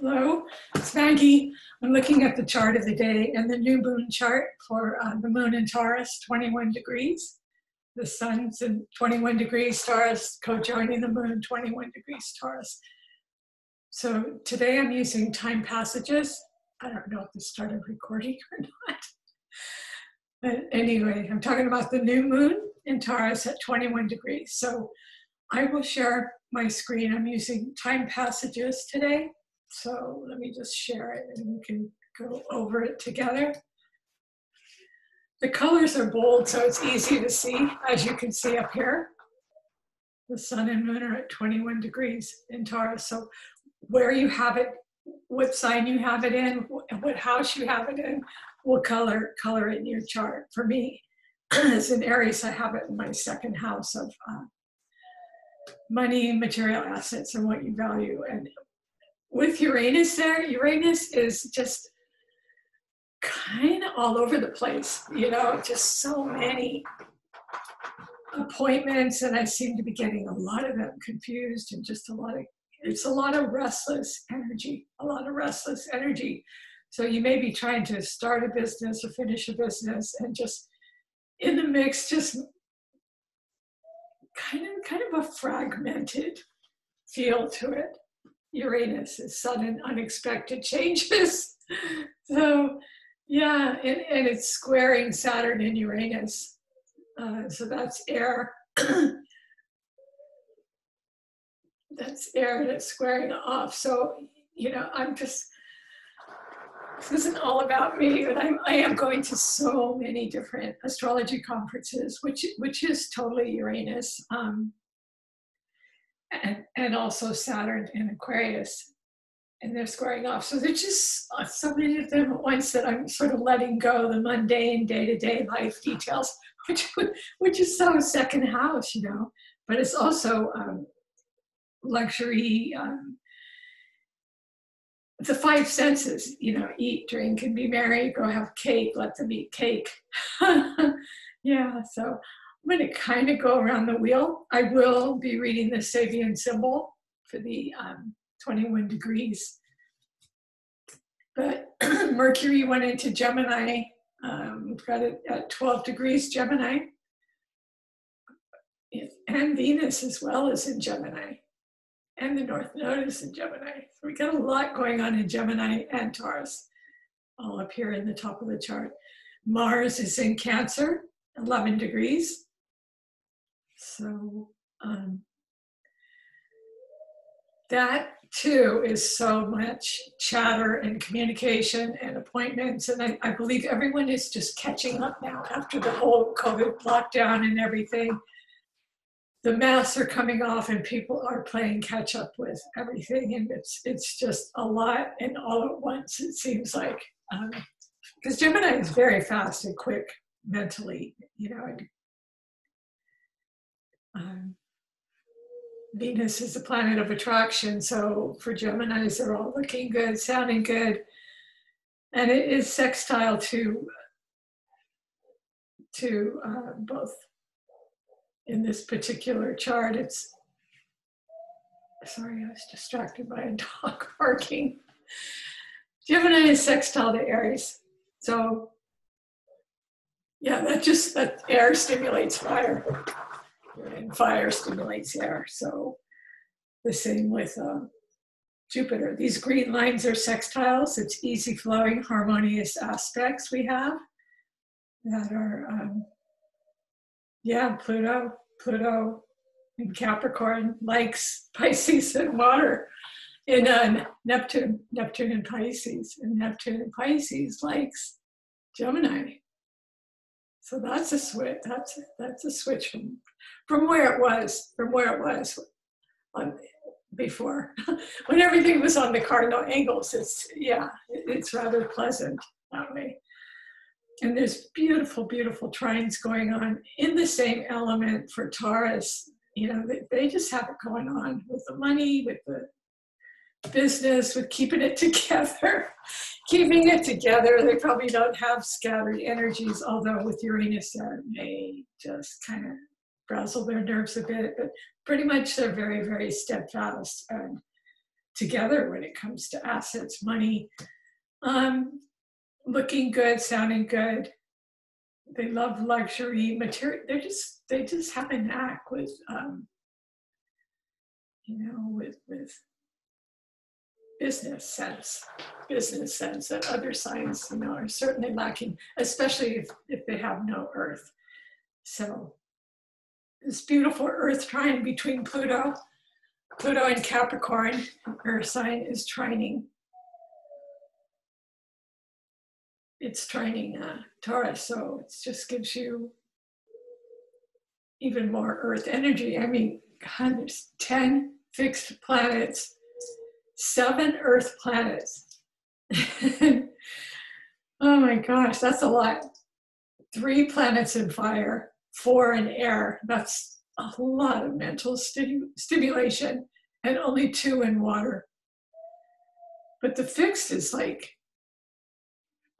Hello, it's Maggie. I'm looking at the chart of the day and the new moon chart for uh, the moon in Taurus, 21 degrees. The sun's in 21 degrees Taurus, co-joining the moon, 21 degrees Taurus. So today I'm using Time Passages. I don't know if this started recording or not. But anyway, I'm talking about the new moon in Taurus at 21 degrees. So I will share my screen. I'm using Time Passages today. So let me just share it and we can go over it together. The colors are bold, so it's easy to see, as you can see up here. The sun and moon are at 21 degrees in Taurus. So where you have it, what sign you have it in, what house you have it in, will color color it in your chart. For me, as an Aries, I have it in my second house of uh, money, material assets, and what you value. And with Uranus there, Uranus is just kind of all over the place, you know, just so many appointments, and I seem to be getting a lot of them confused and just a lot of it's a lot of restless energy, a lot of restless energy. So you may be trying to start a business or finish a business and just in the mix, just kind of kind of a fragmented feel to it. Uranus is sudden, unexpected changes. so, yeah, and, and, it's squaring Saturn and Uranus. Uh, so that's air. that's air it's squaring off. So, you know, I'm just, this isn't all about me, but I'm, I am going to so many different astrology conferences, which, which is totally Uranus. Um, and, and also Saturn in Aquarius. And they're squaring off. So there's just uh, so many of them at once that I'm sort of letting go the mundane day to day life details, which, which is so second house, you know. But it's also um, luxury, um, the five senses, you know, eat, drink, and be merry, go have cake, let them eat cake. yeah, so I'm going to kind of go around the wheel. I will be reading the Sabian symbol for the um, 21 degrees. But Mercury went into Gemini. Um, we've got it at 12 degrees Gemini. And Venus as well is in Gemini. And the North Node is in Gemini. So we got a lot going on in Gemini and Taurus, all up here in the top of the chart. Mars is in Cancer, 11 degrees. So um, that too is so much chatter and communication and appointments. And I, I believe everyone is just catching up now after the whole COVID lockdown and everything. The masks are coming off and people are playing catch up with everything. And it's, it's just a lot and all at once, it seems like. Because um, Gemini is very fast and quick mentally, you know, um, Venus is a planet of attraction, so for Geminis, they're all looking good, sounding good, and it is sextile to to uh, both. In this particular chart, it's sorry, I was distracted by a dog barking. Gemini is sextile to Aries, so yeah, that just that air stimulates fire and fire stimulates air. So the same with uh, Jupiter. These green lines are sextiles. It's easy flowing, harmonious aspects we have that are, um, yeah, Pluto, Pluto in Capricorn likes Pisces and water. In uh, Neptune, Neptune and Pisces, and Neptune and Pisces likes Gemini. So that's a switch. That's that's a switch from from where it was, from where it was on before, when everything was on the cardinal angles. It's yeah, it's rather pleasant that way. And there's beautiful, beautiful trines going on in the same element for Taurus. You know, they, they just have it going on with the money, with the business, with keeping it together keeping it together. They probably don't have scattered energies, although with Uranus there may just kind of frazzle their nerves a bit. But pretty much they're very, very steadfast and together when it comes to assets, money, um, looking good, sounding good. They love luxury material. They're just they just have a knack with um, you know with with business sense, business sense that other signs you know are certainly lacking, especially if, if they have no Earth. So this beautiful Earth trine between Pluto, Pluto and Capricorn, Earth sign is trining it's trining uh, Taurus, so it just gives you even more Earth energy. I mean, God, there's 10 fixed planets, seven Earth planets. oh my gosh, that's a lot. Three planets in fire, four in air. That's a lot of mental sti- stimulation, and only two in water. But the fixed is like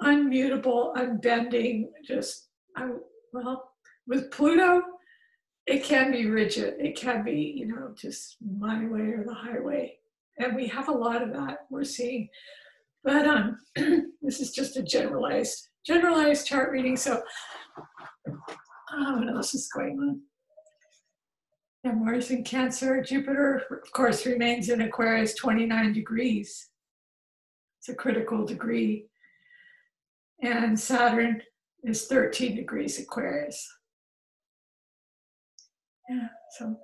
unmutable, unbending, just, I, well, with Pluto, it can be rigid. It can be, you know, just my way or the highway. And we have a lot of that we're seeing. But um, this is just a generalized, generalized chart reading. So oh, what else is going on? Yeah, Mars in Cancer, Jupiter, of course, remains in Aquarius 29 degrees. It's a critical degree and Saturn is 13 degrees Aquarius. Yeah, so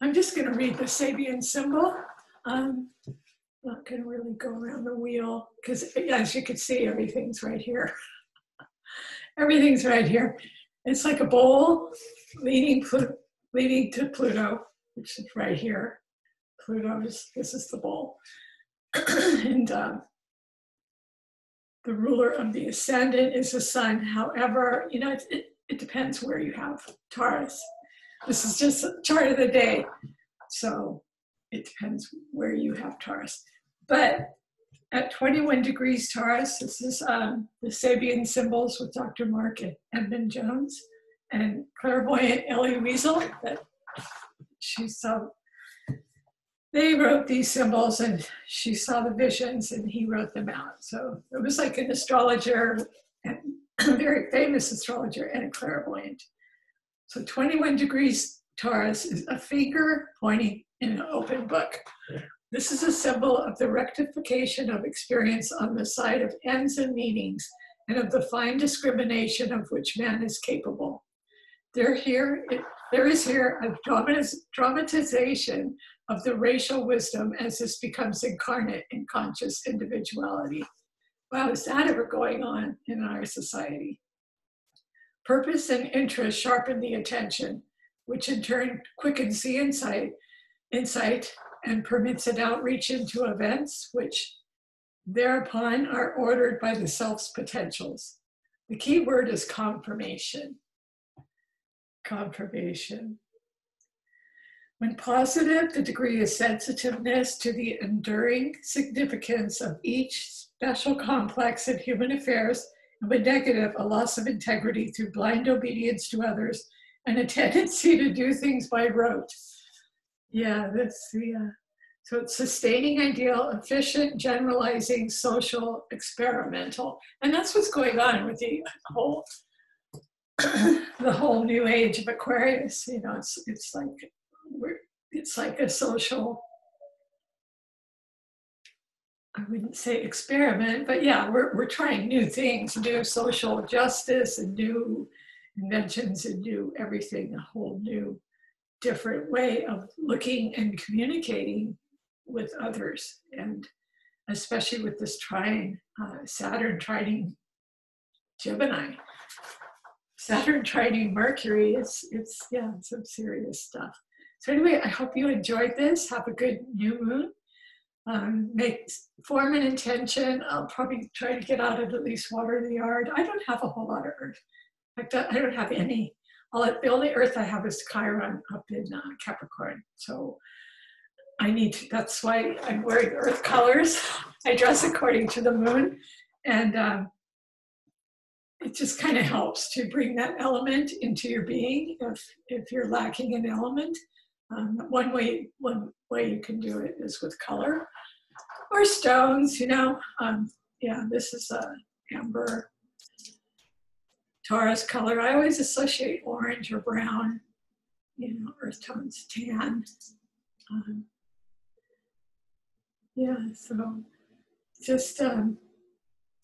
I'm just going to read the Sabian symbol. I'm not going to really go around the wheel because, as you can see, everything's right here. everything's right here. It's like a bowl leading, leading to Pluto, which is right here. Pluto is, this is the bowl. and um, the ruler of the ascendant is the sun. However, you know, it, it, it depends where you have Taurus. This is just a chart of the day. So it depends where you have Taurus. But at 21 degrees Taurus, this is um, the Sabian symbols with Dr. Marc and Edmund Jones and clairvoyant Elsie Wheeler that she saw. they wrote these symbols and she saw the visions and he wrote them out. So it was like an astrologer, a very famous astrologer and a clairvoyant. So 21 degrees Taurus is a finger pointing in an open book. This is a symbol of the rectification of experience on the side of ends and meanings and of the fine discrimination of which man is capable. There, here, it, there is here a dramatization of the racial wisdom as this becomes incarnate in conscious individuality. Wow, is that ever going on in our society? Purpose and interest sharpen the attention, which in turn quickens the insight, insight and permits an outreach into events which thereupon are ordered by the self's potentials. The key word is confirmation. Confirmation. When positive, the degree of sensitiveness to the enduring significance of each special complex of human affairs, and when negative, a loss of integrity through blind obedience to others and a tendency to do things by rote. Yeah, that's uh, so it's sustaining ideal, efficient, generalizing, social, experimental. And that's what's going on with the whole the whole new age of Aquarius. You know, it's it's like we're, it's like a social, I wouldn't say experiment, but yeah, we're, we're trying new things, new social justice and new inventions and new everything, a whole new different way of looking and communicating with others. And especially with this trine, uh, Saturn trining Gemini. Saturn trining Mercury, it's, it's, yeah, some serious stuff. So anyway, I hope you enjoyed this. Have a good new moon. Um, make form an intention. I'll probably try to get out of at least water the yard. I don't have a whole lot of earth. I don't have any. The only earth I have is Chiron up in uh, Capricorn. So I need to, that's why I'm wearing earth colors. I dress according to the moon. And um, it just kind of helps to bring that element into your being if, if you're lacking an element. Um, one way one way you can do it is with color. or stones, you know. Um, yeah, this is a amber Taurus color. I always associate orange or brown, you know, earth tones, tan. Um, yeah, so just um,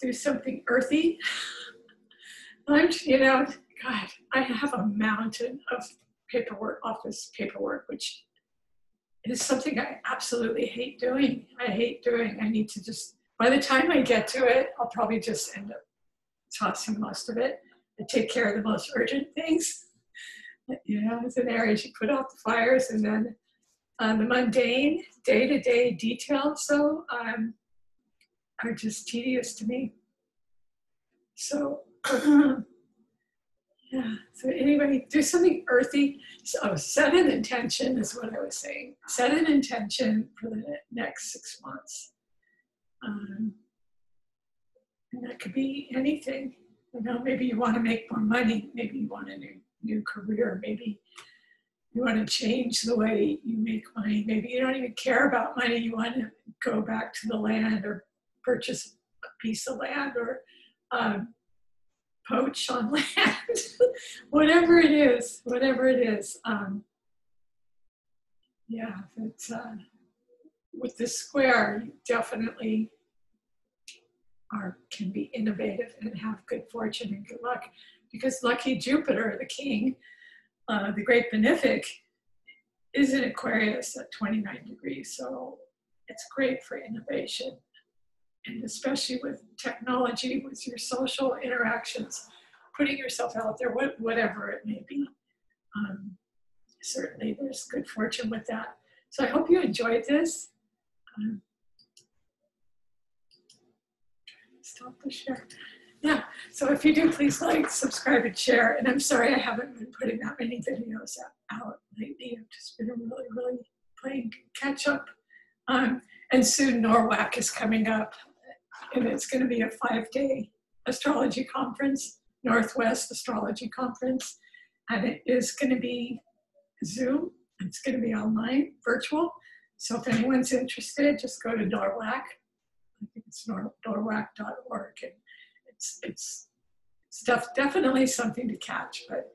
do something earthy. I'm, you know, God, I have a mountain of paperwork, office paperwork, which is something I absolutely hate doing. I hate doing. I need to just, by the time I get to it, I'll probably just end up tossing most of it and take care of the most urgent things. You know, as an Aries, you put out the fires and then um, the mundane, day to day details, so um, are just tedious to me. So, yeah, so anyway, do something earthy. So, set an intention, is what I was saying. Set an intention for the next six months. Um, and that could be anything. You know, maybe you want to make more money, maybe you want a new, new career, maybe you want to change the way you make money. Maybe you don't even care about money. You want to go back to the land or purchase a piece of land or um, poach on land. whatever it is, whatever it is. Um, yeah, it's, uh, with the square, you definitely are can be innovative and have good fortune and good luck because lucky Jupiter, the king, uh, the great benefic is in Aquarius at 29 degrees. So it's great for innovation. And especially with technology, with your social interactions, putting yourself out there, whatever it may be. Um, certainly, there's good fortune with that. So I hope you enjoyed this. Um, stop the share yeah, so if you do, please like, subscribe, and share. And I'm sorry I haven't been putting that many videos out lately. I've just been really, really playing catch up. Um, and soon NORWAC is coming up, and it's going to be a five day astrology conference, Northwest Astrology Conference. And it is going to be Zoom, it's going to be online, virtual. So if anyone's interested, just go to NORWAC. It's nor- norwac.org and it's it's stuff definitely something to catch, but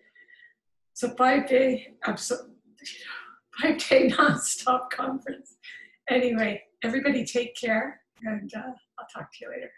it's a five day absolute five day nonstop conference. Anyway, everybody take care and uh, I'll talk to you later.